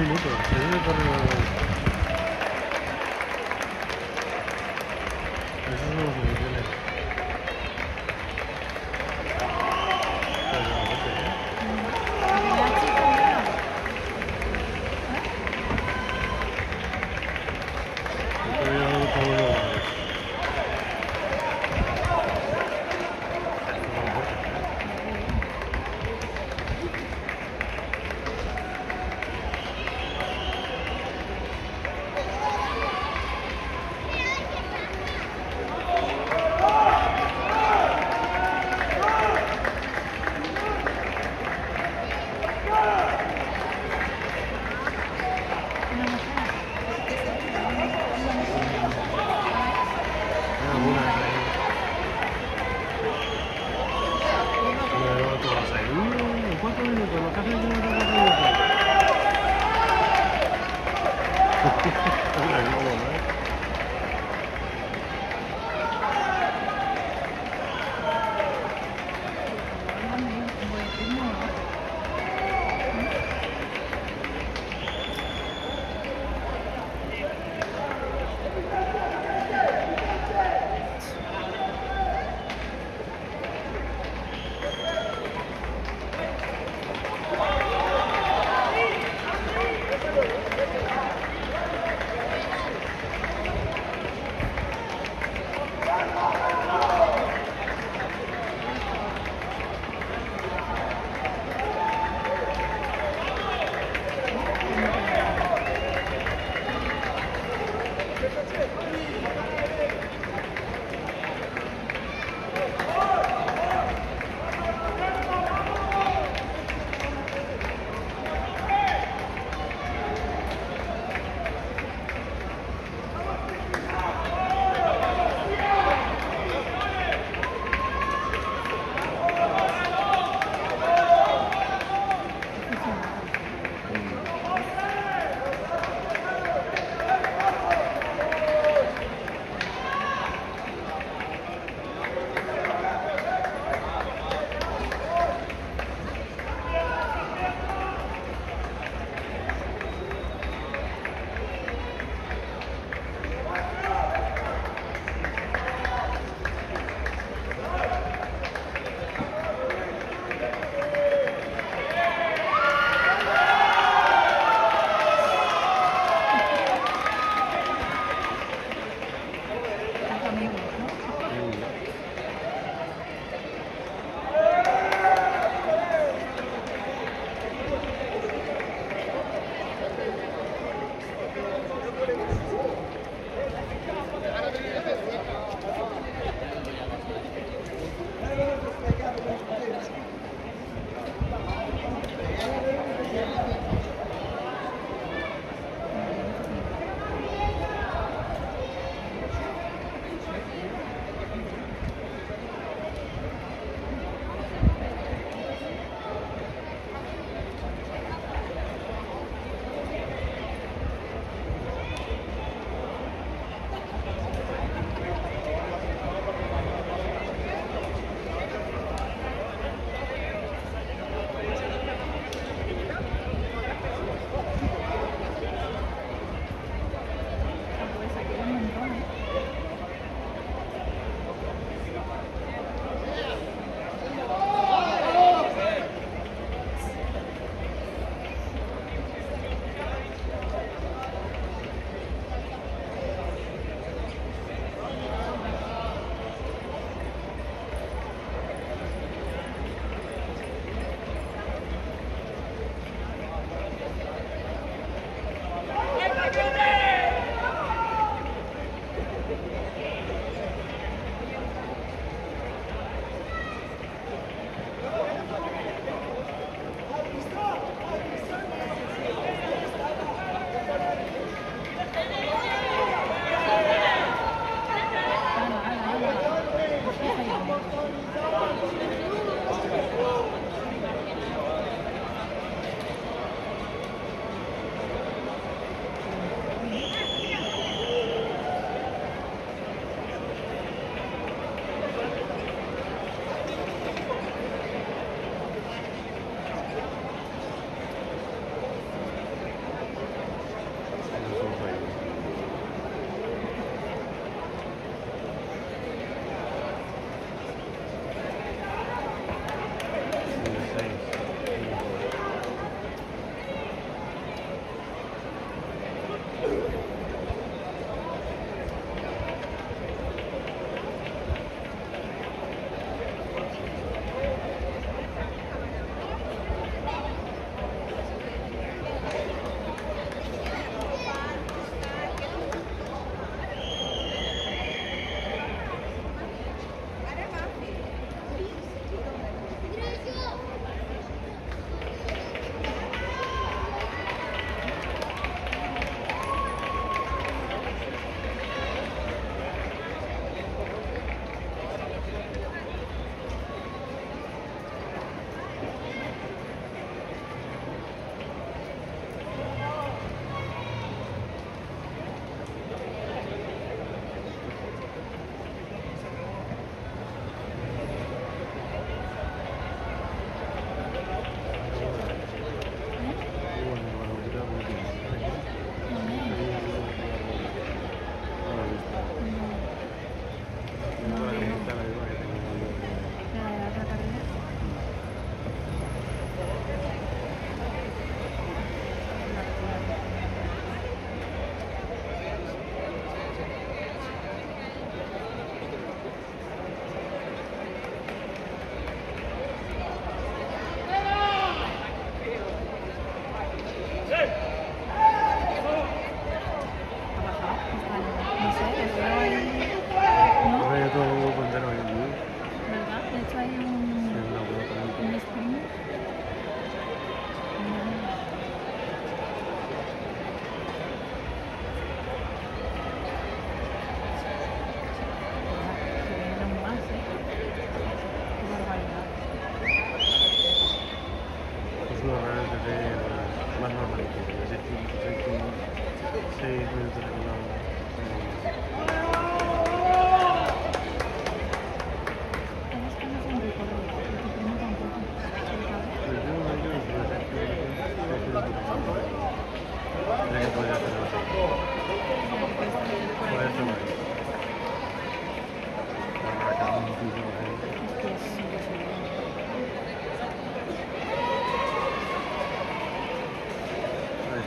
minutos. Son los que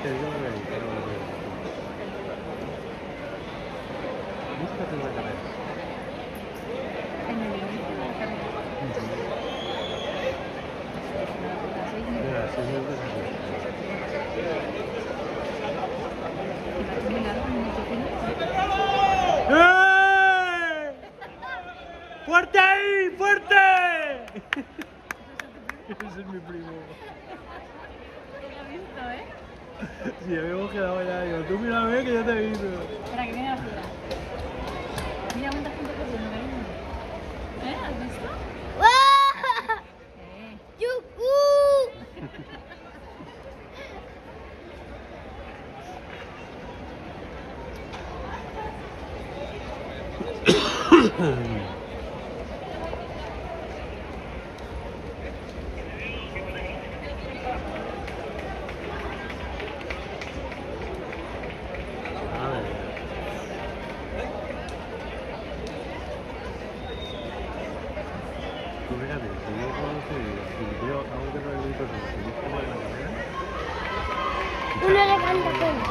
There you go. Sí, habíamos quedado ya. Digo, tú mira a ver que ya te vi. Espera, que viene la fila. Mira cuántas gente que tiene. ¿Eh? ¿Has visto? ¿Eh? Hmm. उन्होंने काम करते हैं।